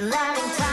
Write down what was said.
Valentine.